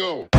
go.